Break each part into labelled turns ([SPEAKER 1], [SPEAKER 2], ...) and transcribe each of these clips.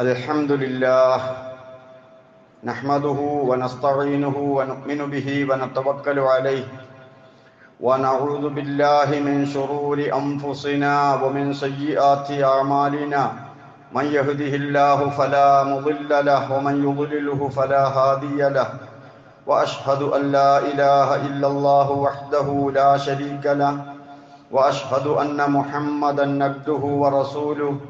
[SPEAKER 1] الحمد لله نحمده ونستعينه ونؤمن به ونتوكل عليه ونعوذ بالله من شرور أنفسنا ومن سيئات أعمالنا. من يهده الله فلا مضل له ومن يضلله فلا هادي له. وأشهد أن لا إله إلا الله وحده لا شريك له. وأشهد أن محمدا عبده ورسوله.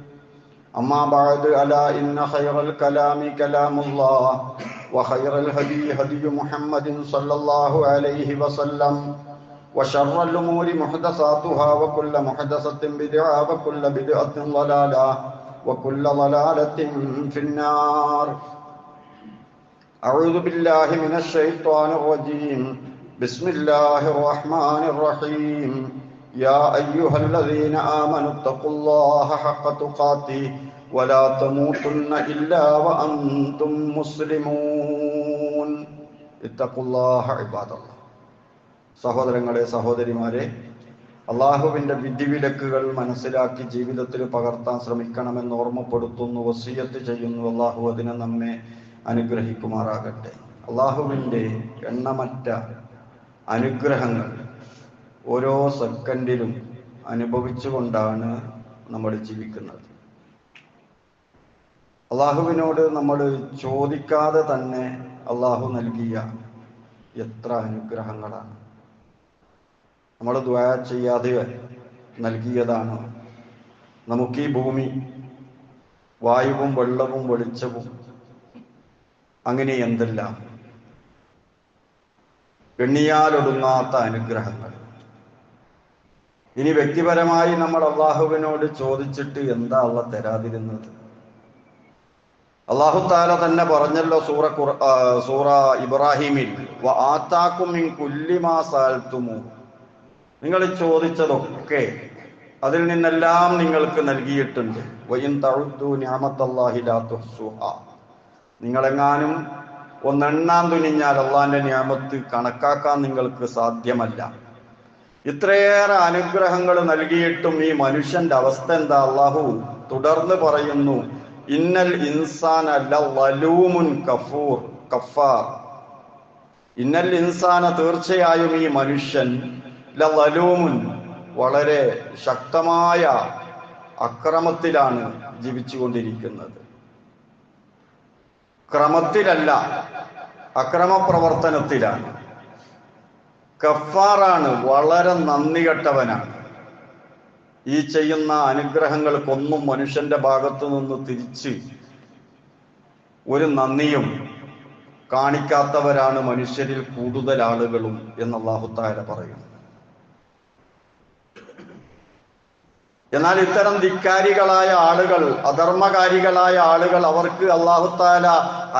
[SPEAKER 1] أما بعد ألا إن خير الكلام كلام الله وخير الهدي هدي محمد صلى الله عليه وسلم وشر الأمور محدثاتها وكل محدثة بدعة وكل بدعة ضلالة وكل ضلالة في النار. أعوذ بالله من الشيطان الرجيم. بسم الله الرحمن الرحيم. يا أيها الذين آمنوا اتقوا الله حق تقاته ولا تموتن إلا وأنتم مسلمون اتقوا الله عباد الله സഹോദരങ്ങളെ സഹോദരിമാരെ അള്ളാഹുവിൻ്റെ വിധിവിലക്കുകൾ മനസ്സിലാക്കി ജീവിതത്തിൽ പകർത്താൻ ശ്രമിക്കണമെന്ന് ഓർമ്മപ്പെടുത്തുന്നു വസീയത്ത് ചെയ്യുന്നു അള്ളാഹു അതിനെ നമ്മെ അനുഗ്രഹിക്കുമാറാകട്ടെ അള്ളാഹുവിൻ്റെ എണ്ണമറ്റ അനുഗ്രഹങ്ങൾ ഓരോ സെക്കൻഡിലും അനുഭവിച്ചുകൊണ്ടാണ് നമ്മൾ ജീവിക്കുന്നത്. അള്ളാഹുവിനോട് നമ്മൾ ചോദിക്കാതെ തന്നെ അള്ളാഹു നൽകിയ എത്ര അനുഗ്രഹങ്ങളാണ്. നമ്മൾ ദ്വാ ചെയ്യാതെ നൽകിയതാണ്? നമുക്ക് ഈ ഭൂമി വായുവും വെള്ളവും വെളിച്ചവും അങ്ങനെ എന്തെല്ലാം? എണ്ണിയാലൊടുങ്ങാത്ത അനുഗ്രഹങ്ങൾ. ഇനി വ്യക്തിപരമായി നമ്മൾ അള്ളാഹുവിനോട് ചോദിച്ചിട്ട് എന്താ അള്ള തരാതിരുന്നത്? അള്ളാഹു താല തന്നെ പറഞ്ഞല്ലോ സൂറ സൂറ ഇബ്രാഹിമിൽ ആത്താക്കും നിങ്ങൾ ചോദിച്ചതൊക്കെ അതിൽ നിന്നെല്ലാം നിങ്ങൾക്ക് നൽകിയിട്ടുണ്ട്. നിങ്ങളെങ്ങാനും ഒന്നെണ്ണാൻ തുനിഞ്ഞാൽ അള്ളാന്റെ ഞാമത്ത് കണക്കാക്കാൻ നിങ്ങൾക്ക് സാധ്യമല്ല. ഇത്രയേറെ അനുഗ്രഹങ്ങൾ നൽകിയിട്ടും ഈ മനുഷ്യന്റെ അവസ്ഥ എന്താ? അള്ളാഹു തുടർന്ന് പറയുന്നു ഇന്നൽ ഇൻസാൻ അല്ല വലൂമുൻ കഫൂർ കഫാർ. ഇന്നൽ ഇൻസാന തീർച്ചയായും ഈ മനുഷ്യൻ ലലൂമുൻ വളരെ ശക്തമായ അക്രമത്തിലാണ് ജീവിച്ചുകൊണ്ടിരിക്കുന്നത്. ക്രമത്തിലല്ല അക്രമ പ്രവർത്തനത്തിലാണ് കഫാറാണ് വളരെ നന്ദി കെട്ടവനാണ് ഈ ചെയ്യുന്ന അനുഗ്രഹങ്ങൾക്കൊന്നും മനുഷ്യന്റെ ഭാഗത്തു നിന്ന് തിരിച്ച് ഒരു നന്ദിയും കാണിക്കാത്തവരാണ് മനുഷ്യരിൽ കൂടുതൽ ആളുകളും എന്ന് അള്ളാഹുത്താര പറയുന്നു. എന്നാൽ ഇത്തരം ധിക്കാരികളായ ആളുകൾ അധർമ്മകാരികളായ ആളുകൾ അവർക്ക് അള്ളാഹുത്താല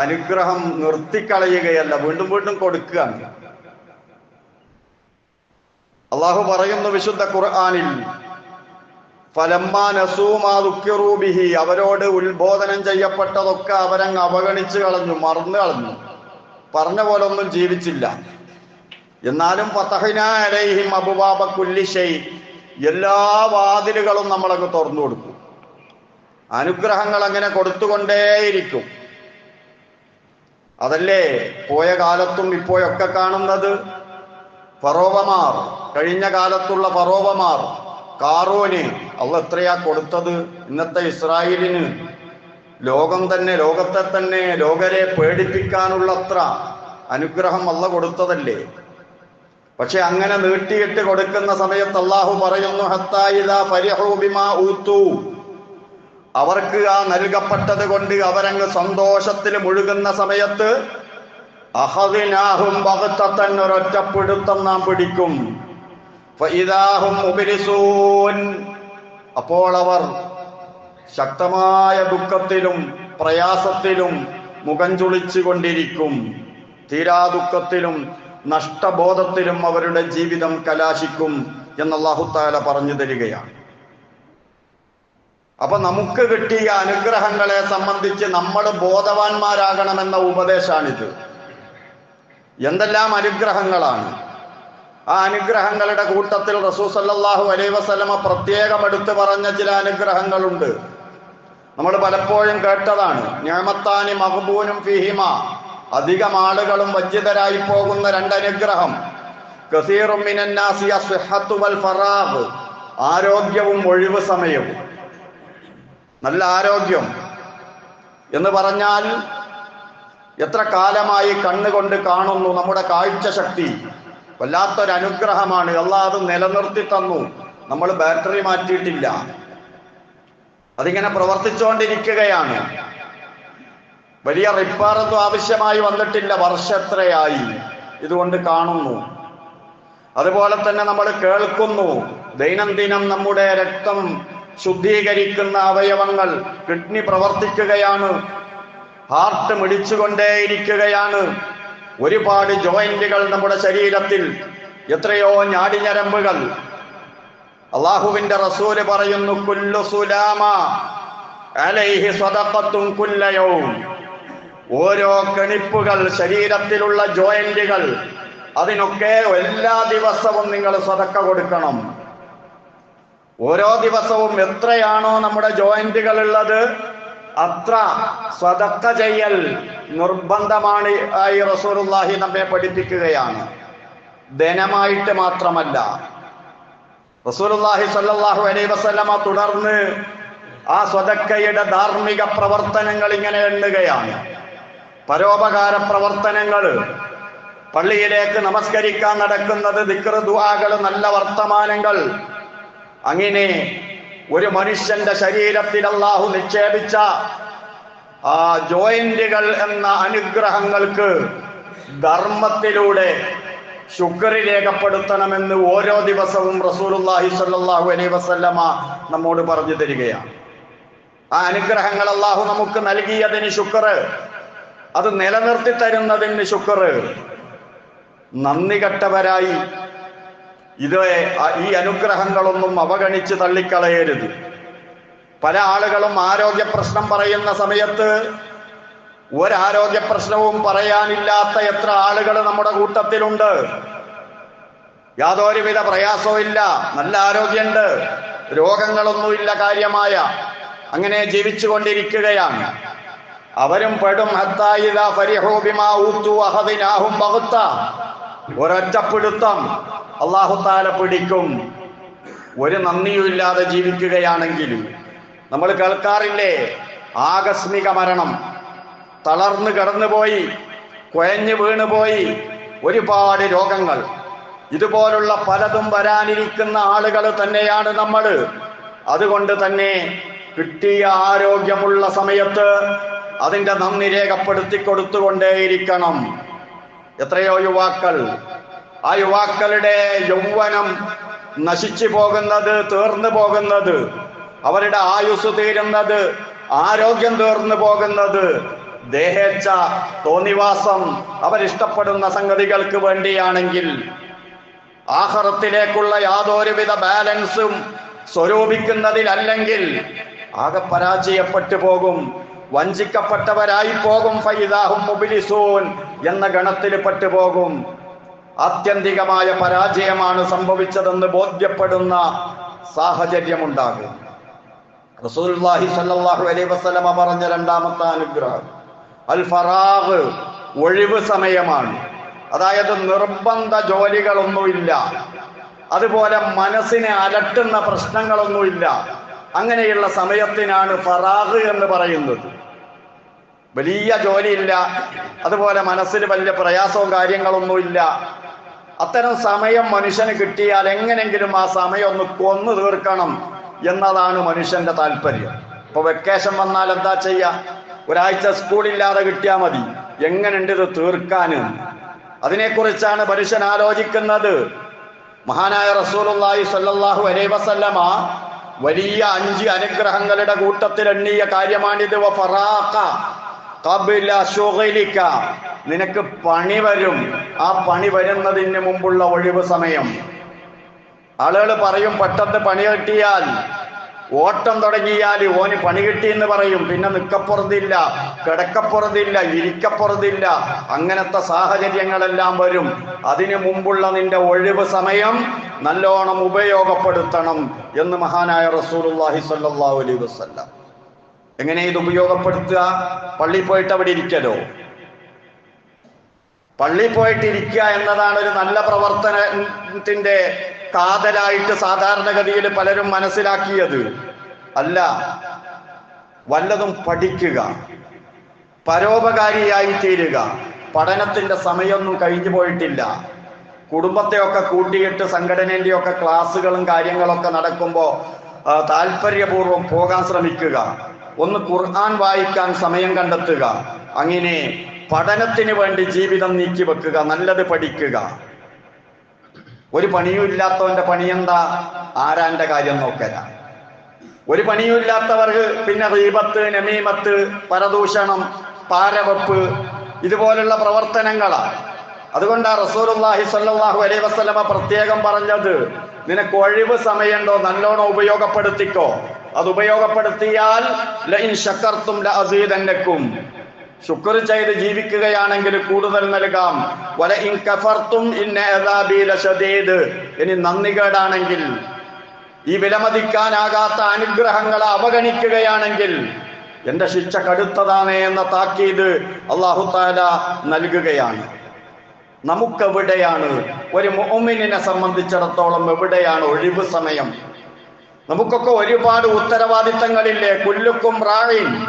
[SPEAKER 1] അനുഗ്രഹം നിർത്തിക്കളയുകയല്ല വീണ്ടും വീണ്ടും കൊടുക്കുകയാണ്. അള്ളാഹു പറയുന്നു വിശുദ്ധ ഖുർആാനിൽ ഫലമ്മാനസൂമാതുക്കിറൂബിഹി അവരോട് ഉത്ബോധനം ചെയ്യപ്പെട്ടതൊക്കെ അവരങ്ങ് അവഗണിച്ചു കളഞ്ഞു മറന്നു കളഞ്ഞു. പറഞ്ഞ പോലെ ഒന്നും ജീവിച്ചില്ല. എന്നാലും ഫതഹിനാലൈഹിം അബുബാബ കുല്ലിഷൈ എല്ലാ വാതിലുകളും നമ്മളങ്ങ് തുറന്നു കൊടുക്കും. അനുഗ്രഹങ്ങൾ അങ്ങനെ കൊടുത്തുകൊണ്ടേയിരിക്കും. അതല്ലേ പോയ കാലത്തും ഇപ്പോഴൊക്കെ കാണുന്നത്? ഫറോവമാർ കഴിഞ്ഞ കാലത്തുള്ള ഫറോവമാർ കാറോന് അവ എത്രയാ കൊടുത്തത്? ഇന്നത്തെ ഇസ്രായേലിന് ലോകം തന്നെ ലോകത്തെ തന്നെ ലോകരെ പേടിപ്പിക്കാനുള്ള അത്ര അനുഗ്രഹം അല്ല കൊടുത്തതല്ലേ? പക്ഷെ അങ്ങനെ നീട്ടിയിട്ട് കൊടുക്കുന്ന സമയത്ത് അള്ളാഹു പറയുന്നു ഊത്തു. അവർക്ക് ആ നൽകപ്പെട്ടത് കൊണ്ട് അവരങ്ങ് സന്തോഷത്തിൽ മുഴുകുന്ന സമയത്ത് അഹദിനാഹും ഭഗത്തൻ ഒരൊറ്റപ്പെടുത്തം നാം പിടിക്കും. ഫഇദാഹും മുബിലിസൂൻ. അപ്പോൾ അവർ ശക്തമായ ദുഃഖത്തിലും പ്രയാസത്തിലും മുഖം ചുളിച്ചു കൊണ്ടിരിക്കും തീരാദുഃഖത്തിലും നഷ്ടബോധത്തിലും അവരുടെ ജീവിതം കലാശിക്കും എന്ന് അള്ളാഹുത്താല പറഞ്ഞു തരികയാണ്. അപ്പൊ നമുക്ക് കിട്ടിയ അനുഗ്രഹങ്ങളെ സംബന്ധിച്ച് നമ്മൾ ബോധവാന്മാരാകണമെന്ന ഉപദേശമാണിത് എന്തെല്ലാം അനുഗ്രഹങ്ങളാണ്. ആ അനുഗ്രഹങ്ങളുടെ കൂട്ടത്തിൽ റസൂ സല്ലാഹു അലൈ വസല്ലമ പ്രത്യേകം എടുത്തു പറഞ്ഞ ചില അനുഗ്രഹങ്ങളുണ്ട്. നമ്മൾ പലപ്പോഴും കേട്ടതാണ് ഞാമത്താനി മഹബൂനും ഫിഹിമ. അധികം ആളുകളും വജ്ജിതരായി പോകുന്ന രണ്ടനുഗ്രഹം ഫറാഹ് ആരോഗ്യവും ഒഴിവ് സമയവും. നല്ല ആരോഗ്യം. എന്ന് പറഞ്ഞാൽ എത്ര കാലമായി കണ്ണുകൊണ്ട് കാണുന്നു നമ്മുടെ കാഴ്ച ശക്തി വല്ലാത്തൊരു അനുഗ്രഹമാണ് അള്ളാഹ് അത് നിലനിർത്തി തന്നു. നമ്മൾ ബാറ്ററി മാറ്റിയിട്ടില്ല. അതിങ്ങനെ പ്രവർത്തിച്ചുകൊണ്ടിരിക്കുകയാണ്. വലിയ റിപ്പയറൊന്നും ആവശ്യമായി വന്നിട്ടില്ല. വർഷത്രയായി ഇതുകൊണ്ട് കാണുന്നു. അതുപോലെ തന്നെ നമ്മൾ കേൾക്കുന്നു. ദൈനംദിനം നമ്മുടെ രക്തം ശുദ്ധീകരിക്കുന്ന അവയവങ്ങൾ കിഡ്നി പ്രവർത്തിക്കുകയാണ്. ഹാർട്ട് മിടിച്ചുകൊണ്ടേയിരിക്കുകയാണ്. ഒരുപാട് ജോയിന്റുകൾ നമ്മുടെ ശരീരത്തിൽ എത്രയോ ഞാടിഞ്ഞരമ്പുകൾ. അള്ളാഹുവിന്റെ റസൂൽ പറയുന്നു കുല്ലു സുലാമ അലൈഹി സ്വതപ്പത്തും കുല്ലയവും ഓരോ കണിപ്പുകൾ ശരീരത്തിലുള്ള ജോയിന്റുകൾ അതിനൊക്കെ എല്ലാ ദിവസവും നിങ്ങൾ സ്വതക്ക കൊടുക്കണം. ഓരോ ദിവസവും എത്രയാണോ നമ്മുടെ ജോയിന്റുകൾ ഉള്ളത് അത്ര സ്വതക്ക ചെയ്യൽ നിർബന്ധമാണ് ആയി റസൂലുള്ളാഹി നമ്മെ പഠിപ്പിക്കുകയാണ്. ധനമായിട്ട് മാത്രമല്ല. റസൂലുള്ളാഹി സ്വല്ലല്ലാഹു അലൈഹി വസല്ലമ തുടർന്ന് ആ സ്വതക്കയുടെ ധാർമ്മിക പ്രവർത്തനങ്ങൾ ഇങ്ങനെ എണ്ണുകയാണ്. പരോപകാര പ്രവർത്തനങ്ങൾ പള്ളിയിലേക്ക് നമസ്കരിക്കാൻ നടക്കുന്നത് ദിക്ർ ദുആകൾ നല്ല വർത്തമാനങ്ങൾ അങ്ങനെ ഒരു മനുഷ്യന്റെ ശരീരത്തിൽ അള്ളാഹു നിക്ഷേപിച്ച ആ ജോയിന്റുകൾ എന്ന അനുഗ്രഹങ്ങൾക്ക് ധർമ്മത്തിലൂടെ ശുക്രി രേഖപ്പെടുത്തണമെന്ന് ഓരോ ദിവസവും റസൂലുള്ളാഹി സല്ലാഹു അലൈ വസല്ലമ നമ്മോട് പറഞ്ഞു തരികയാണ്. ആ അനുഗ്രഹങ്ങൾ അള്ളാഹു നമുക്ക് നൽകിയതിന് ശുക്ർ അത് നിലനിർത്തി തരുന്നതിന് ശുക്ർ. നന്ദി കെട്ടവരായി ഇത് ഈ അനുഗ്രഹങ്ങളൊന്നും അവഗണിച്ച് തള്ളിക്കളയരുത്. പല ആളുകളും ആരോഗ്യ പ്രശ്നം പറയുന്ന സമയത്ത് ഒരാരോഗ്യ പ്രശ്നവും പറയാനില്ലാത്ത എത്ര ആളുകൾ നമ്മുടെ കൂട്ടത്തിലുണ്ട്. യാതൊരുവിധ പ്രയാസവും ഇല്ല നല്ല ആരോഗ്യമുണ്ട്. രോഗങ്ങളൊന്നുമില്ല കാര്യമായ. അങ്ങനെ ജീവിച്ചു കൊണ്ടിരിക്കുകയാണ് അവരും പെടും. ഒരൊറ്റപ്പിടുത്തം അള്ളാഹുത്താല പിടിക്കും. ഒരു നന്ദിയും ഇല്ലാതെ ജീവിക്കുകയാണെങ്കിൽ നമ്മൾ കേൾക്കാറില്ലേ? ആകസ്മിക മരണം. തളർന്നു കിടന്നുപോയി കുഴഞ്ഞു വീണുപോയി ഒരുപാട് രോഗങ്ങൾ. ഇതുപോലുള്ള പലതും വരാനിരിക്കുന്ന ആളുകൾ തന്നെയാണ് നമ്മൾ. അതുകൊണ്ട് തന്നെ കിട്ടിയ ആരോഗ്യമുള്ള സമയത്ത് അതിന്റെ നന്ദി രേഖപ്പെടുത്തി കൊടുത്തുകൊണ്ടേയിരിക്കണം. എത്രയോ യുവാക്കൾ ആ യുവാക്കളുടെ യൗവനം നശിച്ചു പോകുന്നത് തീർന്നു പോകുന്നത് അവരുടെ ആയുസ് തീരുന്നത് ആരോഗ്യം തീർന്നു പോകുന്നത് ദേഹേച്ഛ തോന്നിവാസം അവരിഷ്ടപ്പെടുന്ന സംഗതികൾക്ക് വേണ്ടിയാണെങ്കിൽ ആഹാരത്തിലേക്കുള്ള യാതൊരുവിധ ബാലൻസും സ്വരൂപിക്കുന്നതിലല്ലെങ്കിൽ ആകെ പരാജയപ്പെട്ടു പോകും വഞ്ചിക്കപ്പെട്ടവരായി പോകും ഫൈദാഹും മുബിലിസൂൻ എന്ന ഗണത്തിൽ പെട്ടുപോകും. ആത്യന്തികമായ പരാജയമാണ് സംഭവിച്ചതെന്ന് ബോധ്യപ്പെടുന്ന സാഹചര്യമുണ്ടാകും. റസൂലുള്ളാഹി സ്വല്ലല്ലാഹു അലൈഹി വസല്ലമ പറഞ്ഞ രണ്ടാമത്തെ അനുഗ്രഹം. അൽ ഫറാഗ് ഒഴിവ് സമയമാണ്. അതായത് നിർബന്ധ ജോലികളൊന്നുമില്ല. അതുപോലെ മനസ്സിനെ അലട്ടുന്ന പ്രശ്നങ്ങളൊന്നുമില്ല. അങ്ങനെയുള്ള സമയത്തിനാണ് ഫറാഗ് എന്ന് പറയുന്നത്. വലിയ ജോലിയില്ല. അതുപോലെ മനസ്സിന് വലിയ പ്രയാസവും കാര്യങ്ങളൊന്നുമില്ല. അത്തരം സമയം മനുഷ്യന് കിട്ടിയാൽ എങ്ങനെങ്കിലും ആ സമയം ഒന്ന് കൊന്നു തീർക്കണം എന്നതാണ് മനുഷ്യന്റെ താല്പര്യം. ഇപ്പൊ വെക്കേഷൻ വന്നാൽ എന്താ ചെയ്യാ? ഒരാഴ്ച സ്കൂളില്ലാതെ കിട്ടിയാൽ മതി. എങ്ങനെയുണ്ട് ഇത് തീർക്കാന് അതിനെക്കുറിച്ചാണ് മനുഷ്യൻ ആലോചിക്കുന്നത്. മഹാനായ റസൂലുള്ളാഹി സല്ലാഹു അലൈ വസല്ലമ വലിയ അഞ്ച് അനുഗ്രഹങ്ങളുടെ കൂട്ടത്തിൽ എണ്ണിയ കാര്യമാണിത്. നിനക്ക് പണി വരും. ആ പണി വരുന്നതിന് മുമ്പുള്ള ഒഴിവ് സമയം. ആളുകൾ പറയും പെട്ടെന്ന് പണി കിട്ടിയാൽ ഓട്ടം തുടങ്ങിയാൽ ഓന് പണി കിട്ടി എന്ന് പറയും. പിന്നെ നിക്കപ്പുറത്തില്ല കിടക്കപ്പുറത്തില്ല ഇരിക്കപ്പുറത്തില്ല. അങ്ങനത്തെ സാഹചര്യങ്ങളെല്ലാം വരും. അതിനു മുമ്പുള്ള നിന്റെ ഒഴിവ് സമയം നല്ലോണം ഉപയോഗപ്പെടുത്തണം എന്ന് മഹാനായ റസൂലുള്ളാഹി സല്ലാ അലൈഹി വസല്ലം. എങ്ങനെ ഇത് ഉപയോഗപ്പെടുത്തുക? പള്ളിയിൽ പോയിട്ട് അവിടെ ഇരിക്കലോ? പള്ളിയിൽ പോയിട്ടിരിക്കുക എന്നതാണ് ഒരു നല്ല പ്രവർത്തനത്തിന്റെ കാതലായിട്ട് സാധാരണഗതിയിൽ പലരും മനസ്സിലാക്കിയത്. അല്ല വല്ലതും പഠിക്കുക പരോപകാരിയായി തീരുക. പഠനത്തിന്റെ സമയമൊന്നും കഴിഞ്ഞു പോയിട്ടില്ല. കുടുംബത്തെയൊക്കെ കൂട്ടിയിട്ട് സംഘടനേന്റെയൊക്കെ ക്ലാസ്സുകളും കാര്യങ്ങളൊക്കെ നടക്കുമ്പോൾ താല്പര്യപൂർവം പോകാൻ ശ്രമിക്കുക. ഒന്ന് ഖുർആൻ വായിക്കാൻ സമയം കണ്ടെത്തുക. അങ്ങനെ പഠനത്തിന് വേണ്ടി ജീവിതം നീക്കി വെക്കുക നല്ലത് പഠിക്കുക. ഒരു പണിയും ഇല്ലാത്തവന്റെ പണി എന്താ ആരാന്റെ കാര്യം നോക്കല. ഒരു പണിയും ഇല്ലാത്തവർക്ക് പിന്നെ റീപത്ത് നമീമത്ത് പരദൂഷണം പാരവെപ്പ് ഇതുപോലുള്ള പ്രവർത്തനങ്ങളാണ് അതുകൊണ്ടാ റസൂലുള്ളാഹി സ്വല്ലല്ലാഹു അലൈ വസല്ലമ പ്രത്യേകം പറഞ്ഞത് നിനക്ക് ഒഴിവ് സമയമുണ്ടോ? നല്ലോണം ഉപയോഗപ്പെടുത്തിക്കോ. അത് ഉപയോഗപ്പെടുത്തിയാൽ ലൈൻ ശക്കർത്തും ലഅസീദന്നക്കും. ശുക്ർ ചെയ്ത് ജീവിക്കുകയാണെങ്കിൽ കൂടുതൽ നൽകാം. വല ഇൻ കഫർത്തും ഇന്ന നന്ദി ഇനി നന്ദികേടാണെങ്കിൽ ഈ വിലമതിക്കാനാകാത്ത അനുഗ്രഹങ്ങളെ അവഗണിക്കുകയാണെങ്കിൽ എന്റെ ശിക്ഷ കടുത്തതാണ് എന്ന താക്കീത് അള്ളാഹു താല നൽകുകയാണ്. നമുക്കെവിടെയാണ്? ഒരു മോമിനെ സംബന്ധിച്ചിടത്തോളം എവിടെയാണ് ഒഴിവ് സമയം? നമുക്കൊക്കെ ഒരുപാട് ഉത്തരവാദിത്തങ്ങളില്ലേ? കുല്ലുക്കും റായിൻ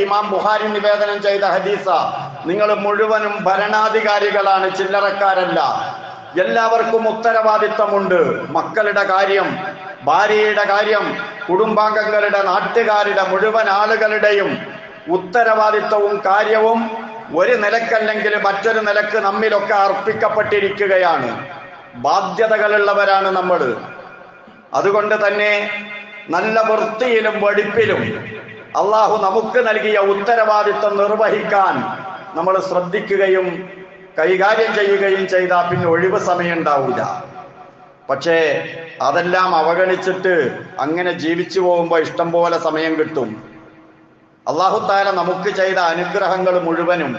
[SPEAKER 1] ഇമാം ബുഹാരി നിവേദനം ചെയ്ത ഹദീസ നിങ്ങൾ മുഴുവനും ഭരണാധികാരികളാണ് ചില്ലറക്കാരല്ല. എല്ലാവർക്കും ഉത്തരവാദിത്തമുണ്ട്. മക്കളുടെ കാര്യം ഭാര്യയുടെ കാര്യം കുടുംബാംഗങ്ങളുടെ നാട്ടുകാരുടെ മുഴുവൻ ആളുകളുടെയും ഉത്തരവാദിത്തവും കാര്യവും ഒരു നിലക്കല്ലെങ്കിൽ മറ്റൊരു നിലയ്ക്ക് നമ്മിലൊക്കെ അർപ്പിക്കപ്പെട്ടിരിക്കുകയാണ്. ബാധ്യതകളുള്ളവരാണ് നമ്മൾ. അതുകൊണ്ട് തന്നെ നല്ല വൃത്തിയിലും വെടിപ്പിലും അള്ളാഹു നമുക്ക് നൽകിയ ഉത്തരവാദിത്വം നിർവഹിക്കാൻ നമ്മൾ ശ്രദ്ധിക്കുകയും കൈകാര്യം ചെയ്യുകയും ചെയ്താൽ പിന്നെ ഒഴിവ് സമയം ഉണ്ടാവില്ല പക്ഷേ അതെല്ലാം അവഗണിച്ചിട്ട് അങ്ങനെ ജീവിച്ചു പോകുമ്പോൾ ഇഷ്ടം പോലെ സമയം കിട്ടും. അള്ളാഹുത്താല നമുക്ക് ചെയ്ത അനുഗ്രഹങ്ങൾ മുഴുവനും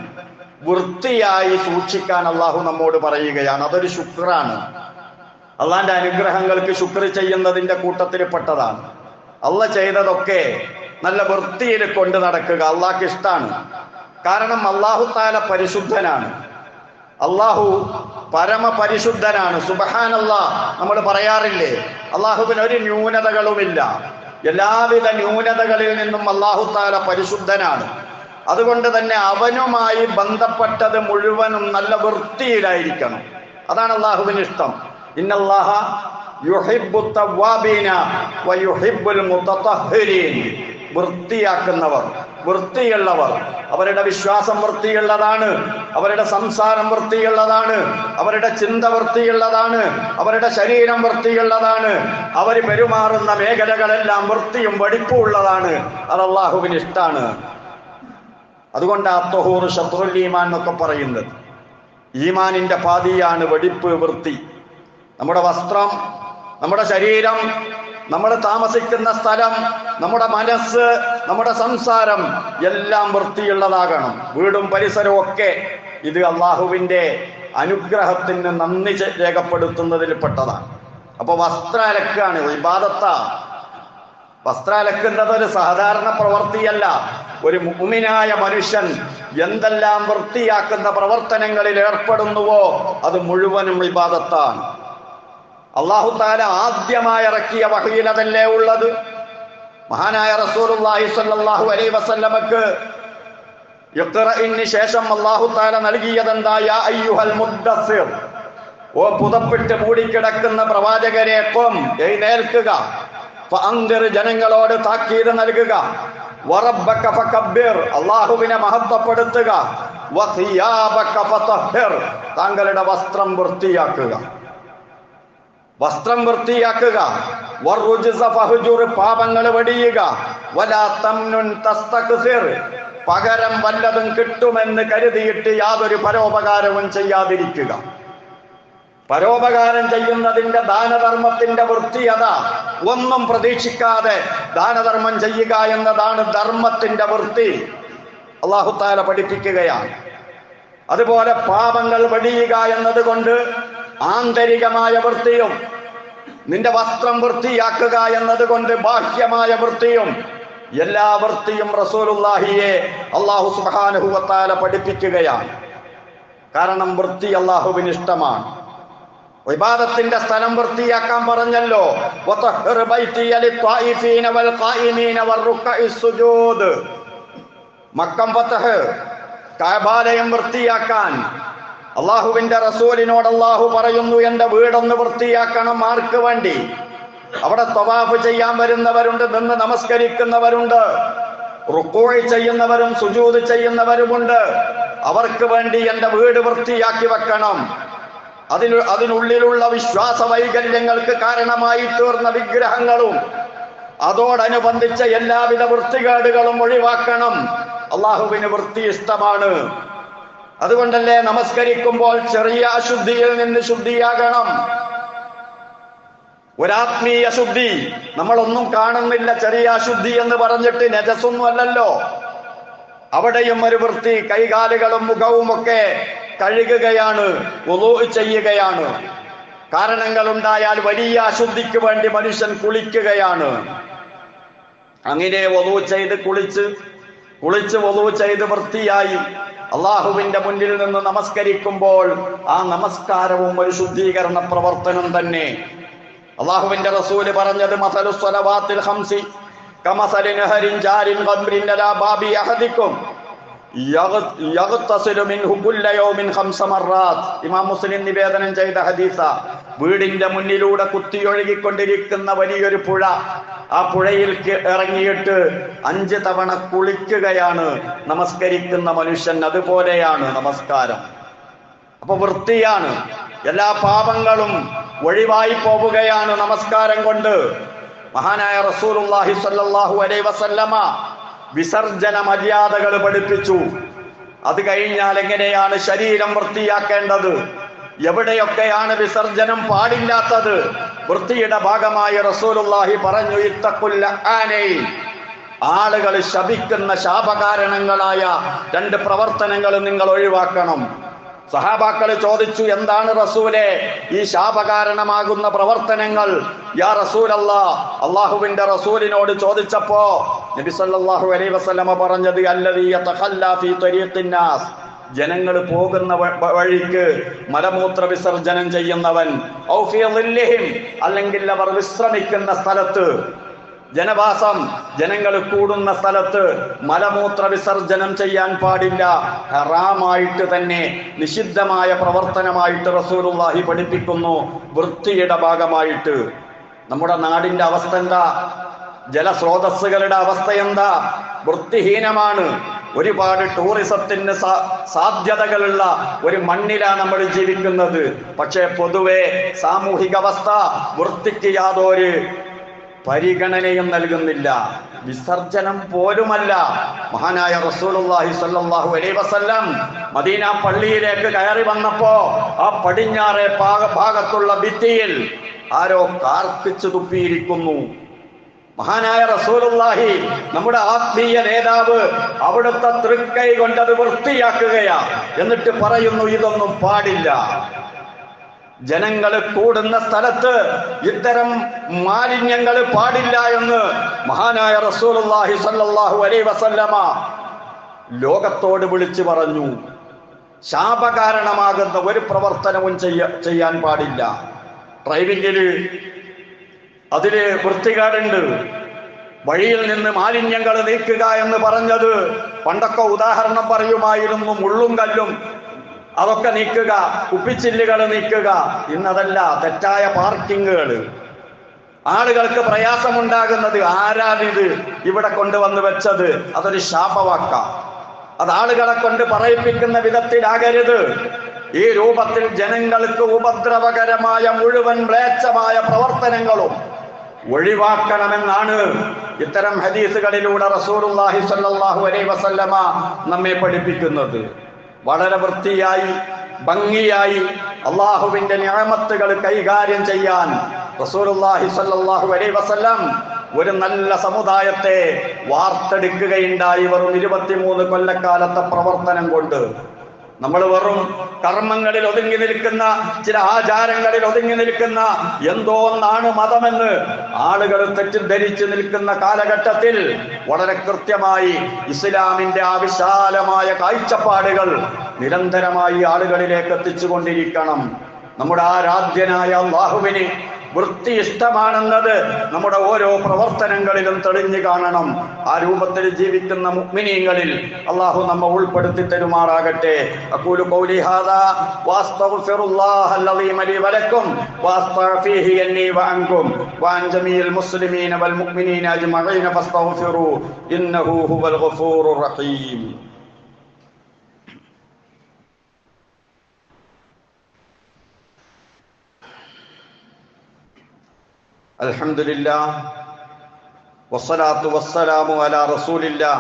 [SPEAKER 1] വൃത്തിയായി സൂക്ഷിക്കാൻ അള്ളാഹു നമ്മോട് പറയുകയാണ്. അതൊരു ശുക്രാണ്. അള്ളാന്റെ അനുഗ്രഹങ്ങൾക്ക് ശുക്ർ ചെയ്യുന്നതിന്റെ കൂട്ടത്തിൽ പെട്ടതാണ് അള്ള ചെയ്തതൊക്കെ നല്ല വൃത്തിയിൽ കൊണ്ട് നടക്കുക അള്ളാഹ്ക്ക് ഇഷ്ടമാണ് കാരണം അള്ളാഹു താല പരിശുദ്ധനാണ്. അള്ളാഹു പരമപരിശുദ്ധനാണ്. അള്ളാഹ് നമ്മൾ പറയാറില്ലേ? അള്ളാഹുവിന് ഒരു ന്യൂനതകളുമില്ല. എല്ലാവിധ ന്യൂനതകളിൽ നിന്നും അള്ളാഹു താല പരിശുദ്ധനാണ്. അതുകൊണ്ട് തന്നെ അവനുമായി ബന്ധപ്പെട്ടത് മുഴുവനും നല്ല വൃത്തിയിലായിരിക്കണം. അതാണ് അള്ളാഹുവിന് ഇഷ്ടം. വൃത്തിയാക്കുന്നവർ വൃത്തിയുള്ളവർ. അവരുടെ വിശ്വാസം വൃത്തിയുള്ളതാണ്. അവരുടെ സംസാരം വൃത്തിയുള്ളതാണ്. അവരുടെ ചിന്ത വൃത്തിയുള്ളതാണ്. അവരുടെ ശരീരം വൃത്തിയുള്ളതാണ്. അവർ പെരുമാറുന്ന മേഖലകളെല്ലാം വൃത്തിയും വെടിപ്പും ഉള്ളതാണ്. അത് അള്ളാഹുവിന് ഇഷ്ടമാണ് അതുകൊണ്ട് ആ തൊഹൂർ ഷത്രുൽ ഈമാൻ എന്നൊക്കെ പറയുന്നത്. ഈമാനിന്റെ പാതിയാണ് വെടിപ്പ് വൃത്തി. നമ്മുടെ വസ്ത്രം നമ്മുടെ ശരീരം നമ്മൾ താമസിക്കുന്ന സ്ഥലം നമ്മുടെ മനസ്സ് നമ്മുടെ സംസാരം എല്ലാം വൃത്തിയുള്ളതാകണം. വീടും പരിസരവും ഒക്കെ ഇത് അള്ളാഹുവിന്റെ അനുഗ്രഹത്തിന് നന്ദി ചെ- രേഖപ്പെടുത്തുന്നതിൽ പെട്ടതാണ്. അപ്പൊ വസ്ത്രം അലക്കാണ് വിവാദത്ത വസ്ത്രാലക്കുന്നത് ഒരു സാധാരണ പ്രവൃത്തിയല്ല. ഒരു മുമിനായ മനുഷ്യൻ എന്തെല്ലാം വൃത്തിയാക്കുന്ന പ്രവർത്തനങ്ങളിൽ ഏർപ്പെടുന്നുവോ അത് മുഴുവനും വിവാദത്താണ് അള്ളാഹു താല ആദ്യമായി ഇറക്കിയ വഹയിൽ ഉള്ളത്? മഹാനായ റസൂലുള്ളാഹി സ്വല്ലല്ലാഹു അലൈഹി വസല്ലമക്ക് ഇഖ്റഇന് ശേഷം അള്ളാഹു താല നൽകിയതെന്താ? യാ അയ്യുഹൽ മുദ്ദസ്സിർ. ഓ പുതപ്പിട്ട് മൂടിക്കിടക്കുന്ന പ്രവാചകരെ കൊം എഴുന്നേൽക്കുക ജനങ്ങളോട് താക്കീത് നൽകുക. അള്ളാഹുവിനെ മഹത്വപ്പെടുത്തുക. താങ്കളുടെ വസ്ത്രം വൃത്തിയാക്കുക. വസ്ത്രം വൃത്തിയാക്കുക. പാപങ്ങൾ വെടിയുക. പകരം വല്ലതും കിട്ടുമെന്ന് കരുതിയിട്ട് യാതൊരു പരോപകാരവും ചെയ്യാതിരിക്കുക. പരോപകാരം ചെയ്യുന്നതിന്റെ ദാനധർമ്മത്തിന്റെ വൃത്തിയത ഒന്നും പ്രതീക്ഷിക്കാതെ ദാനധർമ്മം ചെയ്യുക എന്നതാണ് ധർമ്മത്തിന്റെ വൃത്തി. അള്ളാഹുത്താല പഠിപ്പിക്കുകയാണ്. അതുപോലെ പാപങ്ങൾ വെടിയുക എന്നതുകൊണ്ട് ആന്തരികമായ വൃത്തിയും നിന്റെ വസ്ത്രം വൃത്തിയാക്കുക എന്നതുകൊണ്ട് ബാഹ്യമായ വൃത്തിയും എല്ലാ വൃത്തിയും റസൂലുല്ലാഹിയെ അള്ളാഹു സുബാനുഹുവത്താല പഠിപ്പിക്കുകയാണ്. കാരണം വൃത്തി അള്ളാഹുവിന് ഇഷ്ടമാണ്. വിവാദത്തിന്റെ സ്ഥലം വൃത്തിയാക്കാൻ പറഞ്ഞല്ലോ. മക്കം ഫതഹ് കഅബാലയം വൃത്തിയാക്കാൻ അള്ളാഹുവിന്റെ റസൂലിനോട് അള്ളാഹു പറയുന്നു എന്റെ വീടൊന്ന് വൃത്തിയാക്കണം ആർക്ക് വേണ്ടി? അവിടെ തവാഫ് ചെയ്യാൻ വരുന്നവരുണ്ട് നിന്ന് നമസ്കരിക്കുന്നവരുണ്ട് റുക്കോഴി ചെയ്യുന്നവരും സുജൂത് ചെയ്യുന്നവരുമുണ്ട്. അവർക്ക് വേണ്ടി എന്റെ വീട് വൃത്തിയാക്കി വെക്കണം. അതിന് അതിനുള്ളിലുള്ള വിശ്വാസ വൈകല്യങ്ങൾക്ക് കാരണമായി തീർന്ന വിഗ്രഹങ്ങളും അതോടനുബന്ധിച്ച എല്ലാവിധ വൃത്തികേടുകളും ഒഴിവാക്കണം. അള്ളാഹുവിന് വൃത്തി ഇഷ്ടമാണ്. അതുകൊണ്ടല്ലേ നമസ്കരിക്കുമ്പോൾ ചെറിയ അശുദ്ധിയിൽ നിന്ന് ശുദ്ധിയാകണം. ഒരാത്മീയ ശുദ്ധി. നമ്മളൊന്നും കാണുന്നില്ല ചെറിയ അശുദ്ധി എന്ന് പറഞ്ഞിട്ട് നജസൊന്നും അല്ലല്ലോ. അവിടെയും ഒരു വൃത്തി കൈകാലുകളും മുഖവും ഒക്കെ കഴുകുകയാണ് ചെയ്യുകയാണ്. കാരണങ്ങൾ ഉണ്ടായാൽ വലിയ അശുദ്ധിക്ക് വേണ്ടി മനുഷ്യൻ കുളിക്കുകയാണ്. അങ്ങനെ ഒതു ചെയ്ത് കുളിച്ച് കുളിച്ച് ഒലു ചെയ്ത് വൃത്തിയായി അള്ളാഹുവിന്റെ മുന്നിൽ നിന്ന് നമസ്കരിക്കുമ്പോൾ ആ നമസ്കാരവും ഒരു ശുദ്ധീകരണ പ്രവർത്തനം തന്നെ. അള്ളാഹുവിന്റെ റസൂൽ പറഞ്ഞത് മസലു സ്വലവാത്തിൽ ഹംസി കമസലിൻ ഹരിൻ ജാരിൻ ഖംറിൻ അലാ ബാബി അഹദിക്കും. ഇമാം മുസ്ലിം നിവേദനം ചെയ്ത ഹദീസ വീടിന്റെ മുന്നിലൂടെ കുത്തിയൊഴുകിക്കൊണ്ടിരിക്കുന്ന വലിയൊരു പുഴ ആ പുഴയിൽ ഇറങ്ങിയിട്ട് അഞ്ച് തവണ കുളിക്കുകയാണ് നമസ്കരിക്കുന്ന മനുഷ്യൻ. അതുപോലെയാണ് നമസ്കാരം. അപ്പൊ വൃത്തിയാണ്. എല്ലാ പാപങ്ങളും ഒഴിവായി പോവുകയാണ് നമസ്കാരം കൊണ്ട്. മഹാനായ റസൂലുള്ളാഹി സ്വല്ലല്ലാഹു അലൈഹി വസല്ലമ വിസർജന മര്യാദകൾ പഠിപ്പിച്ചു. അത് കഴിഞ്ഞാൽ എങ്ങനെയാണ് ശരീരം വൃത്തിയാക്കേണ്ടത്? എവിടെയൊക്കെയാണ് വിസർജനം പാടില്ലാത്തത്? വൃത്തിയുടെ ഭാഗമായി റസൂലുള്ളാഹി പറഞ്ഞു ഇത്തക്കുല്ല ആനയിൽ ആളുകൾ ശപിക്കുന്ന ശാപകാരണങ്ങളായ രണ്ട് പ്രവർത്തനങ്ങൾ നിങ്ങൾ ഒഴിവാക്കണം. സഹാബാക്കൾ ചോദിച്ചു എന്താണ് റസൂലെ ഈ ശാപകാരണമാകുന്ന പ്രവർത്തനങ്ങൾ? യാ റസൂലല്ല അള്ളാഹുവിന്റെ റസൂലിനോട് ചോദിച്ചപ്പോ നബി സല്ലല്ലാഹു അലൈഹി വസല്ലമ പറഞ്ഞത് അല്ലദീ യതഖല്ല ഫീ ത്വരീഖിന്നാസ് ജനങ്ങൾ പോകുന്ന വഴിക്ക് മലമൂത്ര വിസർജനം ചെയ്യുന്നവൻ അല്ലെങ്കിൽ അവർ വിശ്രമിക്കുന്ന സ്ഥലത്ത്. ജനവാസം ജനങ്ങൾ കൂടുന്ന സ്ഥലത്ത് മലമൂത്ര വിസർജനം ചെയ്യാൻ പാടില്ല. ഹറാമായിട്ട് തന്നെ നിഷിദ്ധമായ പ്രവർത്തനമായിട്ട് റസൂലുള്ളാഹി പഠിപ്പിക്കുന്നു വൃത്തിയുടെ ഭാഗമായിട്ട്. നമ്മുടെ നാടിന്റെ അവസ്ഥ എന്താ? ജലസ്രോതസ്സുകളുടെ അവസ്ഥ എന്താ? വൃത്തിഹീനമാണ്. ഒരുപാട് ടൂറിസത്തിന് സാധ്യതകളുള്ള ഒരു മണ്ണിലാണ് നമ്മൾ ജീവിക്കുന്നത്. പക്ഷേ പൊതുവെ സാമൂഹികാവസ്ഥ വൃത്തിക്ക് യാതൊരു പരിഗണനയും നൽകുന്നില്ല. വിസർജനം പോലുമല്ല. മഹാനായ റസൂലുള്ളാഹി സ്വല്ലല്ലാഹു അലൈഹി വസല്ലം മദീന പള്ളിയിലേക്ക് കയറി വന്നപ്പോ ആ പടിഞ്ഞാറെ ഭാഗ ഭാഗത്തുള്ള ഭിത്തിയിൽ ആരോ കാർപ്പിച്ചു തുപ്പിയിരിക്കുന്നു. മഹാനായ റസൂലുള്ളാഹി നമ്മുടെ ആത്മീയ നേതാവ് അവിടുത്തെ തൃക്കൈ കൊണ്ടത് വൃത്തിയാക്കുകയാ. എന്നിട്ട് പറയുന്നു ഇതൊന്നും പാടില്ല. ജനങ്ങൾ കൂടുന്ന സ്ഥലത്ത് ഇത്തരം മാലിന്യങ്ങൾ പാടില്ല എന്ന് മഹാനായ റസൂലുള്ളാഹി സല്ലല്ലാഹു അലൈഹി വസല്ലമ ലോകത്തോട് വിളിച്ചു പറഞ്ഞു. ശാപകാരണമാകുന്ന ഒരു പ്രവർത്തനവും ചെയ്യ ചെയ്യാൻ പാടില്ല. ഡ്രൈവിംഗിൽ അതിൽ വൃത്തികേടുണ്ട്. വഴിയിൽ നിന്ന് മാലിന്യങ്ങൾ നീക്കുക എന്ന് പറഞ്ഞത് പണ്ടൊക്കെ ഉദാഹരണം പറയുമായിരുന്നു മുള്ളും കല്ലും. അതൊക്കെ നീക്കുക കുപ്പിച്ചില്ലുകൾ നീക്കുക. ഇന്നതല്ല തെറ്റായ പാർക്കിങ്ങുകൾ. ആളുകൾക്ക് പ്രയാസമുണ്ടാകുന്നത് ആരാണിത് ഇവിടെ കൊണ്ടുവന്ന് വെച്ചത്? അതൊരു ശാപവാക്ക. അത് ആളുകളെ കൊണ്ട് പറയിപ്പിക്കുന്ന വിധത്തിലാകരുത്. ഈ രൂപത്തിൽ ജനങ്ങൾക്ക് ഉപദ്രവകരമായ മുഴുവൻ മ്ലേച്ഛമായ പ്രവർത്തനങ്ങളും ഒഴിവാക്കണമെന്നാണ് ഇത്തരം ഹദീസുകളിലൂടെ റസൂലുള്ളാഹി സ്വല്ലല്ലാഹു അലൈഹി വസല്ലമ നമ്മെ പഠിപ്പിക്കുന്നത്. വളരെ വൃത്തിയായി ഭംഗിയായി അള്ളാഹുവിന്റെ ഞാമത്തുകൾ കൈകാര്യം ചെയ്യാൻ റസൂലുള്ളാഹി സ്വല്ലല്ലാഹു അലൈഹി വസല്ലം ഒരു നല്ല സമുദായത്തെ വാർത്തെടുക്കുകയുണ്ടായി വെറും ഇരുപത്തിമൂന്ന് കൊല്ലക്കാലത്തെ പ്രവർത്തനം കൊണ്ട്. നമ്മൾ വെറും കർമ്മങ്ങളിൽ ഒതുങ്ങി നിൽക്കുന്ന ചില ആചാരങ്ങളിൽ ഒതുങ്ങി നിൽക്കുന്ന എന്തോ ഒന്നാണ് മതമെന്ന് ആളുകൾ തെറ്റിദ്ധരിച്ചു നിൽക്കുന്ന കാലഘട്ടത്തിൽ വളരെ കൃത്യമായി ഇസ്ലാമിന്റെ ആ വിശാലമായ കാഴ്ചപ്പാടുകൾ നിരന്തരമായി ആളുകളിലേക്ക് എത്തിച്ചുകൊണ്ടിരിക്കണം. നമ്മുടെ ആരാധ്യനായ അള്ളാഹുവിന് വൃത്തി ഇഷ്ടമാണെന്നത് നമ്മുടെ ഓരോ പ്രവർത്തനങ്ങളിലും തെളിഞ്ഞു കാണണം. ആ രൂപത്തിൽ ജീവിക്കുന്ന മുഗ്മിനീങ്ങളിൽ അള്ളാഹു നമ്മെ ഉൾപ്പെടുത്തി തരുമാറാകട്ടെ. അഖൂലു ഖൗലി ഹാദാ വഅസ്തഗ്ഫിറുല്ലാഹ അല്ലദീമ ലീ വലക്കും മുസ്ലിമീന വൽ മുഅ്മിനീന ഇന്നഹു ഹുവൽ റഹീം. الحمد لله والصلاة والسلام على رسول الله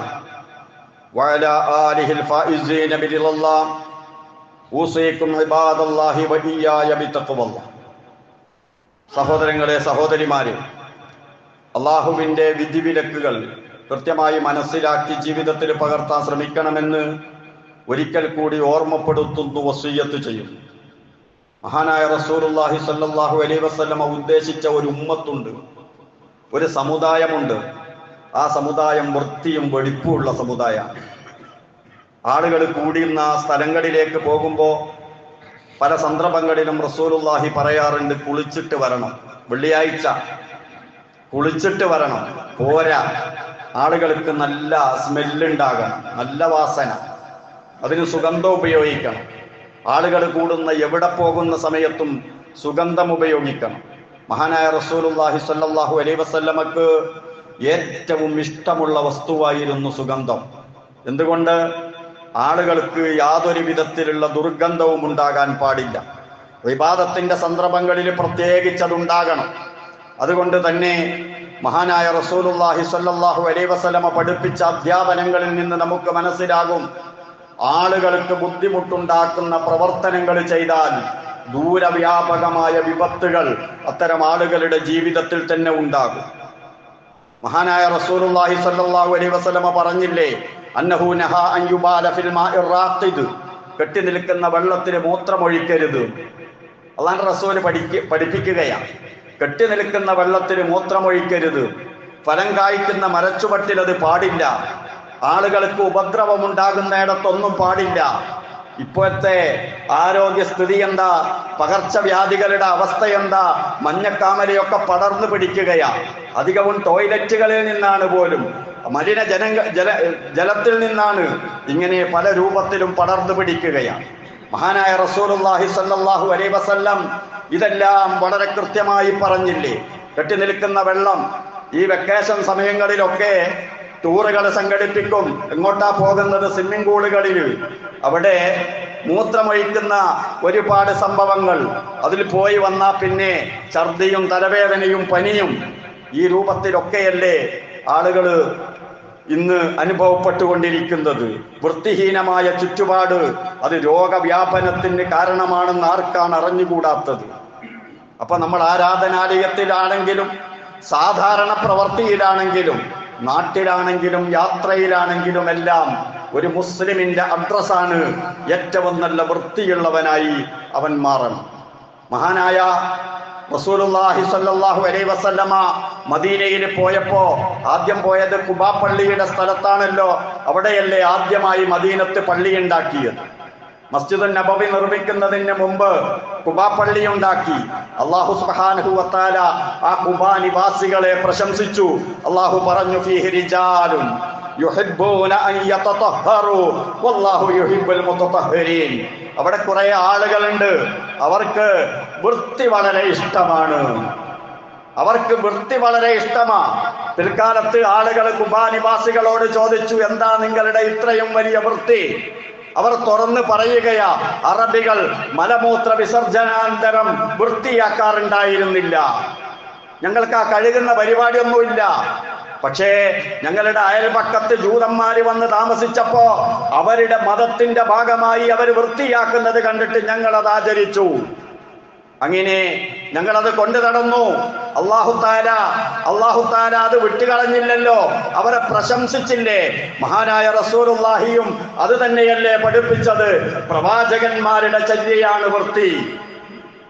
[SPEAKER 1] وعلى آله الفائزين برضا الله أوصيكم عباد الله وإياي بتقوى الله സഹോദരങ്ങളെ സഹോദരിമാരെ അള്ളാഹുവിൻ്റെ വിധിവിലക്കുകൾ കൃത്യമായി മനസ്സിലാക്കി ജീവിതത്തിൽ പകർത്താൻ ശ്രമിക്കണമെന്ന് ഒരിക്കൽ കൂടി ഓർമ്മപ്പെടുത്തുന്നു വസീയത്ത് ചെയ്യുന്നു മഹാനായ റസൂലുള്ളാഹി സല്ലാഹു അലൈ വസ്ലമ ഉദ്ദേശിച്ച ഒരു ഉമ്മത്തുണ്ട് ഒരു സമുദായമുണ്ട്. ആ സമുദായം വൃത്തിയും വെടിപ്പുമുള്ള സമുദായമാണ്. ആളുകൾ കൂടിയുന്ന ആ സ്ഥലങ്ങളിലേക്ക് പോകുമ്പോൾ പല സന്ദർഭങ്ങളിലും റസൂലുള്ളാഹി പറയാറുണ്ട് കുളിച്ചിട്ട് വരണം. വെള്ളിയാഴ്ച കുളിച്ചിട്ട് വരണം. പോരാ. ആളുകൾക്ക് നല്ല സ്മെല്ലുണ്ടാകണം നല്ല വാസന. അതിന് സുഗന്ധം ഉപയോഗിക്കണം. ആളുകൾ കൂടുന്ന എവിടെ പോകുന്ന സമയത്തും സുഗന്ധം ഉപയോഗിക്കണം. മഹാനായ റസൂലുള്ളാഹി സല്ലാഹു അലൈ വസല്ലമക്ക് ഏറ്റവും ഇഷ്ടമുള്ള വസ്തുവായിരുന്നു സുഗന്ധം. എന്തുകൊണ്ട്? ആളുകൾക്ക് യാതൊരു വിധത്തിലുള്ള ദുർഗന്ധവും ഉണ്ടാകാൻ പാടില്ല. വിവാദത്തിന്റെ സന്ദർഭങ്ങളിൽ പ്രത്യേകിച്ച് അതുണ്ടാകണം അതുകൊണ്ട് തന്നെ മഹാനായ റസൂലുള്ളാഹി സല്ലാഹു അലൈ വസല്ലമ പഠിപ്പിച്ച അധ്യാപനങ്ങളിൽ നിന്ന് നമുക്ക് മനസ്സിലാകും ആളുകൾക്ക് ബുദ്ധിമുട്ടുണ്ടാക്കുന്ന പ്രവർത്തനങ്ങൾ ചെയ്താൽ ദൂരവ്യാപകമായ വിപത്തുകൾ അത്തരം ആളുകളുടെ ജീവിതത്തിൽ തന്നെ ഉണ്ടാകും. മഹാനായ റസൂലുള്ളാഹി സ്വല്ലല്ലാഹു അലൈഹി വസല്ലമ പറഞ്ഞില്ലേ അന്നഹു നഹ അൻ യുബാല ഫിൽ മാഇർ കെട്ടി നിൽക്കുന്ന വെള്ളത്തിൽ മൂത്രമൊഴിക്കരുത്. അള്ളാഹ് റസൂൽ പഠിക്ക പഠിപ്പിക്കുകയാണ്. കെട്ടി നിൽക്കുന്ന വെള്ളത്തിൽ മൂത്രമൊഴിക്കരുത്. ഫലം കായ്ക്കുന്ന മരച്ചുവട്ടിൽ അത് പാടില്ല. ആളുകൾക്ക് ഉപദ്രവമുണ്ടാകുന്നിടത്തൊന്നും പാടില്ല. ഇപ്പോഴത്തെ ആരോഗ്യസ്ഥിതി എന്താ? പകർച്ചവ്യാധികളുടെ അവസ്ഥ എന്താ മഞ്ഞക്കാമലയൊക്കെ പടർന്നു പിടിക്കുകയാ. അധികവും ടോയ്ലറ്റുകളിൽ നിന്നാണ് പോലും. മലിന ജന ജല ജലത്തിൽ നിന്നാണ് ഇങ്ങനെ പല രൂപത്തിലും പടർന്നു പിടിക്കുകയാ. മഹാനായ റസൂലുള്ളാഹി സല്ലാഹു അലൈ വസല്ലം ഇതെല്ലാം വളരെ കൃത്യമായി പറഞ്ഞില്ലേ? കെട്ടി നിൽക്കുന്ന വെള്ളം ഈ വെക്കേഷൻ സമയങ്ങളിലൊക്കെ ടൂറുകൾ സംഘടിപ്പിക്കും. എങ്ങോട്ടാ പോകുന്നത്? സ്വിമ്മിംഗ് പൂളുകളിൽ അവിടെ മൂത്രമൊഴിക്കുന്ന ഒരുപാട് സംഭവങ്ങൾ. അതിൽ പോയി വന്നാൽ പിന്നെ ഛർദിയും തലവേദനയും പനിയും ഈ രൂപത്തിലൊക്കെയല്ലേ ആളുകൾ ഇന്ന് അനുഭവപ്പെട്ടുകൊണ്ടിരിക്കുന്നത്. വൃത്തിഹീനമായ ചുറ്റുപാട്. അത് രോഗവ്യാപനത്തിന് കാരണമാണെന്ന് ആർക്കാണ് അറിഞ്ഞുകൂടാത്തത്? അപ്പൊ നമ്മൾ ആരാധനാലയത്തിലാണെങ്കിലും സാധാരണ പ്രവൃത്തിയിലാണെങ്കിലും നാട്ടിലാണെങ്കിലും യാത്രയിലാണെങ്കിലും എല്ലാം ഒരു മുസ്ലിമിന്റെ അഡ്രസ്സാണ് ഏറ്റവും നല്ല വൃത്തിയുള്ളവനായി അവൻ മാറണം. മഹാനായ റസൂലുള്ളാഹി സ്വല്ലല്ലാഹു അലൈഹി വസല്ലമ മദീനയിൽ പോയപ്പോ ആദ്യം പോയത് കുബാ പള്ളിയുടെ സ്ഥലത്താണല്ലോ. അവിടെയല്ലേ ആദ്യമായി മദീനത്ത് പള്ളി ഉണ്ടാക്കിയത് മസ്ജിദ് നബവി നിർമ്മിക്കുന്നതിന് മുമ്പ് കുബാ പള്ളി ഉണ്ടാക്കി. അള്ളാഹു സുബാനഹു വത്താല ആ കുബാ നിവാസികളെ പ്രശംസിച്ചു. അള്ളാഹു പറഞ്ഞു ഫീഹി റിജാലുൻ യുഹിബ്ബൂന അൻ യതതഹറു വല്ലാഹു യുഹിബ്ബുൽ മുതതഹ്ഹിരീൻ. അവിടെ കുറെ ആളുകളുണ്ട്. അവർക്ക് വൃത്തി വളരെ ഇഷ്ടമാണ്. അവർക്ക് വൃത്തി വളരെ ഇഷ്ടമാ. പിൽക്കാലത്ത് ആളുകൾ കുബാനിവാസികളോട് ചോദിച്ചു എന്താ നിങ്ങളുടെ ഇത്രയും വലിയ വൃത്തി? അവർ തുറന്ന് പറയുകയാ അറബികൾ മലമൂത്ര വിസർജനാന്തരം വൃത്തിയാക്കാറുണ്ടായിരുന്നില്ല. ഞങ്ങൾക്ക് ആ കഴുകുന്ന പരിപാടിയൊന്നുമില്ല. പക്ഷേ ഞങ്ങളുടെ അയൽപക്കത്ത് ജൂതന്മാര് വന്ന് താമസിച്ചപ്പോ അവരുടെ മതത്തിന്റെ ഭാഗമായി അവർ വൃത്തിയാക്കുന്നത് കണ്ടിട്ട് ഞങ്ങൾ അത് ആചരിച്ചു. അങ്ങനെ ഞങ്ങൾ അത് കൊണ്ടു നടന്നു. അള്ളാഹു താര അത് വിട്ടുകളഞ്ഞില്ലല്ലോ. അവരെ പ്രശംസിച്ചില്ലേ? മഹാനായ റസൂർഹിയും അത് തന്നെയല്ലേ പഠിപ്പിച്ചത്. പ്രവാചകന്മാരുടെ ചര്യയാണ് വൃത്തി.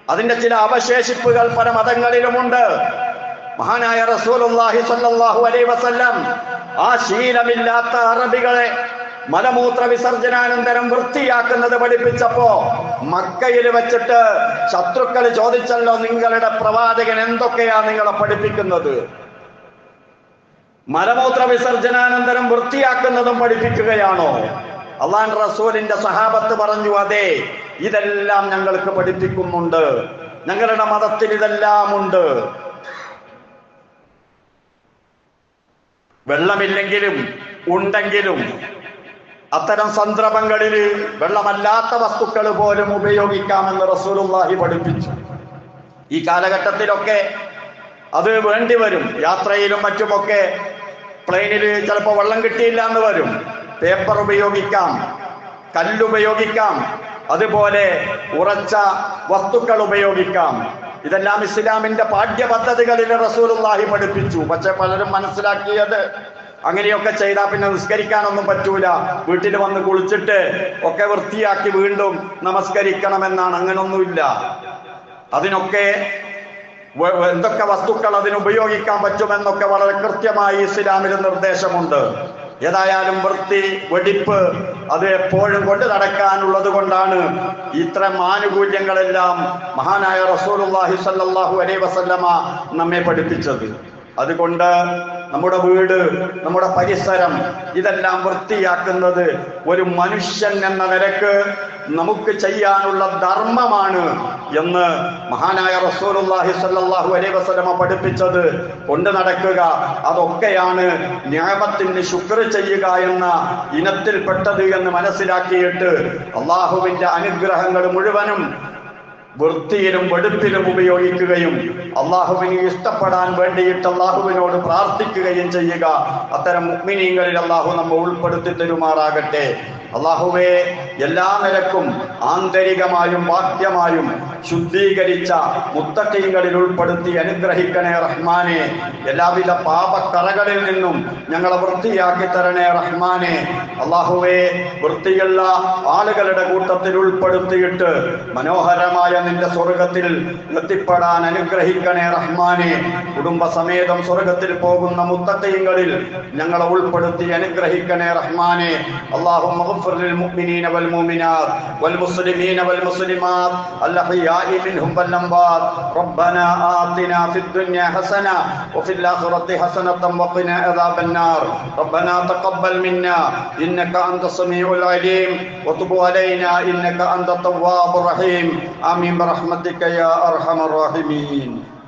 [SPEAKER 1] അതിന്റെ ചില അവശേഷിപ്പുകൾ പല മതങ്ങളിലുമുണ്ട്. മഹാനായ റസൂലുള്ളാഹി സ്വല്ലല്ലാഹു അലൈഹി വസല്ലം ആ ശീലമില്ലാത്ത അറബികളെ മലമൂത്ര വിസർജനാനന്തരം വൃത്തിയാക്കുന്നത് പഠിപ്പിച്ചപ്പോ മക്കയിൽ വെച്ചിട്ട് ശത്രുക്കൾ ചോദിച്ചല്ലോ നിങ്ങളുടെ പ്രവാചകൻ എന്തൊക്കെയാ നിങ്ങളെ പഠിപ്പിക്കുന്നത്? മലമൂത്ര വിസർജനാനന്തരം വൃത്തിയാക്കുന്നതും പഠിപ്പിക്കുകയാണോ? അള്ളാൻ റസൂലിന്റെ സഹാബത്ത് പറഞ്ഞു അതെ ഇതെല്ലാം ഞങ്ങൾക്ക് പഠിപ്പിക്കുന്നുണ്ട്. ഞങ്ങളുടെ മതത്തിൽ ഇതെല്ലാം ഉണ്ട് വെള്ളമില്ലെങ്കിലും ഉണ്ടെങ്കിലും അത്തരം സന്ദർഭങ്ങളിൽ വെള്ളമല്ലാത്ത വസ്തുക്കൾ പോലും ഉപയോഗിക്കാമെന്ന് റസൂലുള്ളാഹി പഠിപ്പിച്ചു. ഈ കാലഘട്ടത്തിലൊക്കെ അത് വേണ്ടി വരും. യാത്രയിലും മറ്റുമൊക്കെ പ്ലെയിനിൽ ചിലപ്പോൾ വെള്ളം കിട്ടിയില്ല എന്ന് വരും. പേപ്പർ ഉപയോഗിക്കാം കല്ലുപയോഗിക്കാം അതുപോലെ ഉറച്ച വസ്തുക്കൾ ഉപയോഗിക്കാം. ഇതെല്ലാം ഇസ്ലാമിന്റെ പാഠ്യപദ്ധതികളിൽ റസൂലുള്ളാഹി പഠിപ്പിച്ചു. പക്ഷെ പലരും മനസ്സിലാക്കിയത് അങ്ങനെയൊക്കെ ചെയ്താൽ പിന്നെ നിസ്കരിക്കാനൊന്നും പറ്റൂല. വീട്ടിൽ വന്ന് കുളിച്ചിട്ട് ഒക്കെ വൃത്തിയാക്കി വീണ്ടും നമസ്കരിക്കണമെന്നാണ്. അങ്ങനൊന്നുമില്ല. അതിനൊക്കെ എന്തൊക്കെ വസ്തുക്കൾ അതിന് ഉപയോഗിക്കാൻ പറ്റുമെന്നൊക്കെ വളരെ കൃത്യമായി ഇസ്ലാമിൽ നിർദ്ദേശമുണ്ട്. ഏതായാലും വൃത്തി വെടിപ്പ് അത് എപ്പോഴും കൊണ്ട് നടക്കാനുള്ളത് കൊണ്ടാണ് ഇത്തരം ആനുകൂല്യങ്ങളെല്ലാം മഹാനായ റസൂലുള്ളാഹി സ്വല്ലല്ലാഹു അലൈഹി വസല്ലമ നമ്മെ പഠിപ്പിച്ചത്. അതുകൊണ്ട് നമ്മുടെ വീട് നമ്മുടെ പരിസരം ഇതെല്ലാം വൃത്തിയാക്കുന്നത് ഒരു മനുഷ്യൻ എന്ന നിലയ്ക്ക് നമുക്ക് ചെയ്യാനുള്ള ധർമ്മമാണ് എന്ന് മഹാനായ റസൂലുള്ളാഹി സ്വല്ലല്ലാഹു അലൈഹി വസല്ലമ പഠിപ്പിച്ചത് കൊണ്ട് നടക്കുക. അതൊക്കെയാണ് ന്യായമത്തിന് ശുക്ർ ചെയ്യുക എന്ന ഇനത്തിൽപ്പെട്ടത് എന്ന് മനസ്സിലാക്കിയിട്ട് അള്ളാഹുവിന്റെ അനുഗ്രഹങ്ങൾ മുഴുവനും വൃത്തിയിലും വെടുപ്പിലും ഉപയോഗിക്കുകയും അള്ളാഹുവിന് ഇഷ്ടപ്പെടാൻ വേണ്ടിയിട്ട് അള്ളാഹുവിനോട് പ്രാർത്ഥിക്കുകയും ചെയ്യുക. അത്തരം മുഗ്മിനീങ്ങളിൽ അള്ളാഹു നമ്മെ ഉൾപ്പെടുത്തി തരുമാറാകട്ടെ. അള്ളാഹുവെ എല്ലാ നിലക്കും ആന്തരികമായും ബാഹ്യമായും ശുദ്ധീകരിച്ച മുത്തക്കിങ്ങളിൽ ഉൾപ്പെടുത്തി അനുഗ്രഹിക്കണേ റഹ്മാനെ. എല്ലാവിധ പാപക്കറകളിൽ നിന്നും ഞങ്ങളെ വൃത്തിയാക്കി തരണേ റഹ്മാനെ. അള്ളാഹുവെ വൃത്തിയുള്ള ആളുകളുടെ കൂട്ടത്തിൽ ഉൾപ്പെടുത്തിയിട്ട് മനോഹരമായ നിന്റെ സ്വർഗത്തിൽ എത്തിപ്പെടാൻ അനുഗ്രഹിക്കണേ റഹ്മാനെ. കുടുംബസമേതം സ്വർഗത്തിൽ പോകുന്ന മുത്തക്കിങ്ങളിൽ ഞങ്ങളെ ഉൾപ്പെടുത്തി അനുഗ്രഹിക്കണേ റഹ്മാനെ. അള്ളാഹു മുഅ്മിനീന വൽ മുഅ്മിനാത്ത് വൽ മുസ്ലിമീന വൽ മുസ്ലിമാത്ത്. അല്ലഹിയ الأحياء منهم والأموات. ربنا آتنا في الدنيا حسنة وفي الآخرة حسنة وقنا عذاب النار. ربنا تقبل منا. إنك أنت السميع العليم. وتب علينا. إنك أنت التواب الرحيم. آمين برحمتك يا أرحم الراحمين.